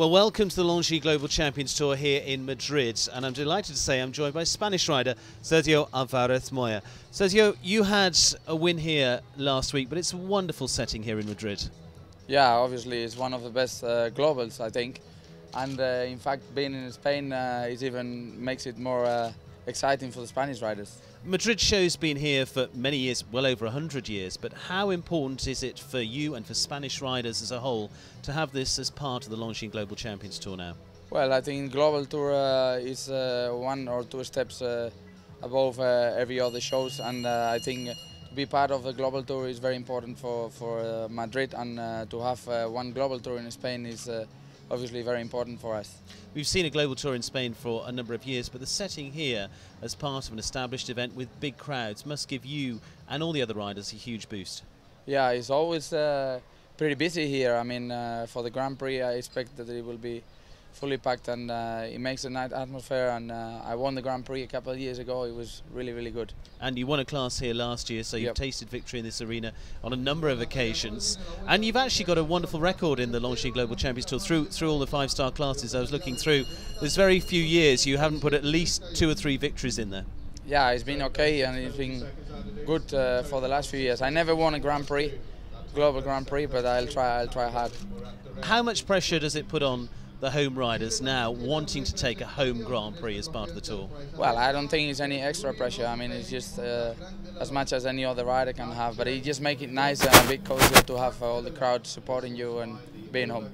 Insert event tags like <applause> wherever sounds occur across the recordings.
Well, welcome to the Longines Global Champions Tour here in Madrid, and I'm delighted to say I'm joined by Spanish rider Sergio Alvarez Moya. Sergio, you had a win here last week, but it's a wonderful setting here in Madrid. Yeah, obviously it's one of the best uh, globals, I think, and uh, in fact, being in Spain uh, is even makes it more uh, exciting for the Spanish riders. Madrid show's been here for many years, well over 100 years, but how important is it for you and for Spanish riders as a whole to have this as part of the Longines Global Champions Tour now? Well, I think Global Tour uh, is uh, one or two steps uh, above uh, every other shows, and uh, I think to be part of the Global Tour is very important for, for uh, Madrid, and to have one Global Tour in Spain is obviously very important for us. We've seen a global tour in Spain for a number of years, but the setting here as part of an established event with big crowds must give you and all the other riders a huge boost. Yeah, it's always uh, pretty busy here. I mean, uh, for the Grand Prix, I expect that it will be fully packed and uh, it makes a nice atmosphere and uh, I won the Grand Prix a couple of years ago. It was really really good. And you won a class here last year so you've yep. tasted victory in this arena on a number of occasions. And you've actually got a wonderful record in the Longines Global Champions Tour through through all the five star classes. I was looking through there's very few years you haven't put at least two or three victories in there. Yeah it's been okay and it's been good uh, for the last few years. I never won a Grand Prix global Grand Prix but I'll try I'll try hard. How much pressure does it put on the home riders now wanting to take a home Grand Prix as part of the tour? Well, I don't think it's any extra pressure. I mean, it's just uh, as much as any other rider can have, but it just makes it nicer and a bit cozier to have all the crowd supporting you and being home.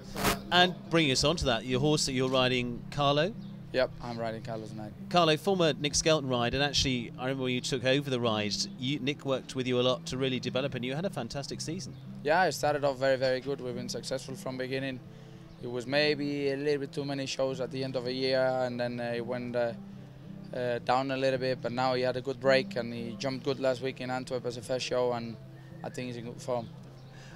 And bringing us on to that, your horse that you're riding, Carlo? Yep, I'm riding Carlo tonight. Carlo, former Nick Skelton ride, and actually, I remember when you took over the ride, you, Nick worked with you a lot to really develop, and you had a fantastic season. Yeah, I started off very, very good. We've been successful from beginning it was maybe a little bit too many shows at the end of a year, and then uh, it went uh, uh, down a little bit. But now he had a good break, and he jumped good last week in Antwerp as a first show, and I think he's in good form.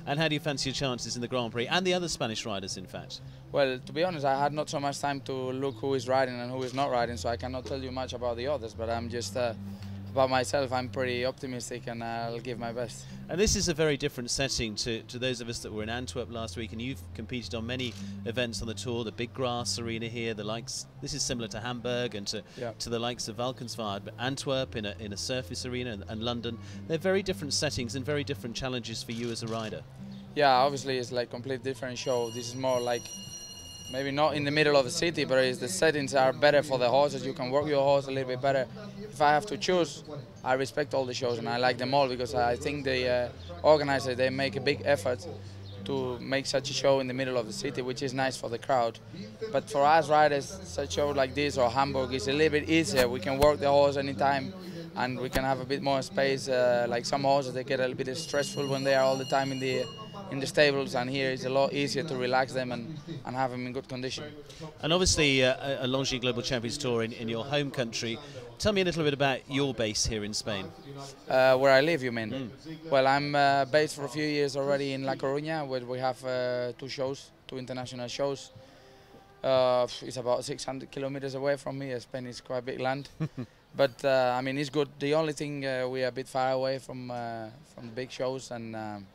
And how do you fancy your chances in the Grand Prix and the other Spanish riders, in fact? Well, to be honest, I had not so much time to look who is riding and who is not riding, so I cannot tell you much about the others. But I'm just uh, about myself, I'm pretty optimistic and I'll give my best. And this is a very different setting to, to those of us that were in Antwerp last week, and you've competed on many events on the tour. The big grass arena here, the likes. This is similar to Hamburg and to yeah. to the likes of Valkenswaard, but Antwerp in a in a surface arena and, and London. They're very different settings and very different challenges for you as a rider. Yeah, obviously it's like a complete different show. This is more like maybe not in the middle of the city, but is the settings are better for the horses. You can work your horse a little bit better. If I have to choose, I respect all the shows and I like them all because I think the uh, organizers they make a big effort to make such a show in the middle of the city, which is nice for the crowd. But for us riders, such a show like this or Hamburg is a little bit easier. We can work the horse anytime and we can have a bit more space. Uh, like some horses, they get a little bit stressful when they are all the time in the in the stables, and here it's a lot easier to relax them and, and have them in good condition. And obviously, uh, a Longines Global Champions Tour in, in your home country. Tell me a little bit about your base here in Spain. Uh, where I live, you mean? Mm. Well, I'm uh, based for a few years already in La Coruña, where we have uh, two shows, two international shows. Uh, it's about 600 kilometers away from me. Spain is quite a big land. <laughs> but uh, I mean, it's good. The only thing we are a bit far away from from the big shows, and um,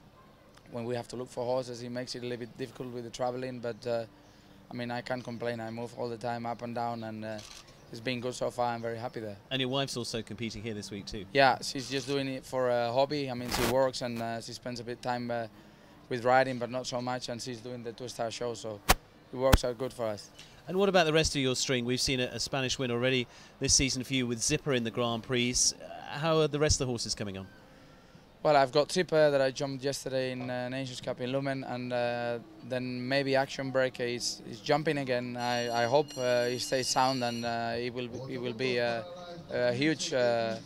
when we have to look for horses, it makes it a little bit difficult with the traveling. But uh, I mean, I can't complain. I move all the time up and down, and uh, it's been good so far. I'm very happy there. And your wife's also competing here this week too. Yeah, she's just doing it for a hobby. I mean, she works and uh, she spends a bit time uh, with riding, but not so much. And she's doing the two-star show, so it works out good for us. And what about the rest of your string? We've seen a, a Spanish win already this season for you with Zipper in the Grand Prix. How are the rest of the horses coming on? Well, I've got Tripper that I jumped yesterday in uh, Nations Cup in Lummen, and uh, then maybe Action Breaker is, is jumping again. I, I hope uh, he stays sound and uh, he will he will be a, a huge uh,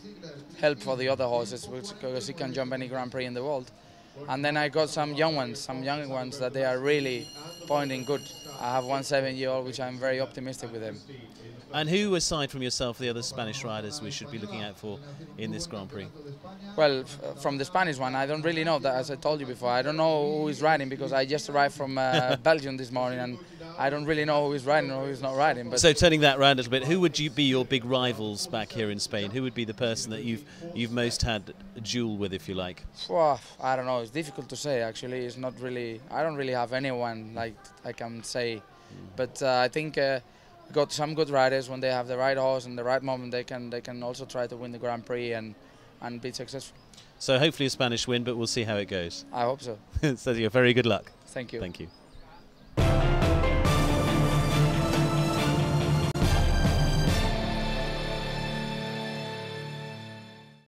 help for the other horses because he can jump any Grand Prix in the world. And then I got some young ones, some young ones that they are really pointing good. I have one seven-year-old, which I'm very optimistic with him. And who, aside from yourself, the other Spanish riders we should be looking out for in this Grand Prix? Well, from the Spanish one, I don't really know that. As I told you before, I don't know who is riding because I just arrived from uh, <laughs> Belgium this morning, and I don't really know who is riding or who is not riding. But so, turning that around a little bit, who would you be your big rivals back here in Spain? Who would be the person that you've you've most had a duel with, if you like? Well, I don't know. It's difficult to say. Actually, it's not really. I don't really have anyone like I can say But uh, I think uh, got some good riders when they have the right horse and the right moment. They can they can also try to win the Grand Prix and and be successful. So hopefully a Spanish win, but we'll see how it goes. I hope so. <laughs> Sergio, very good luck. Thank you. Thank you.